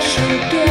是对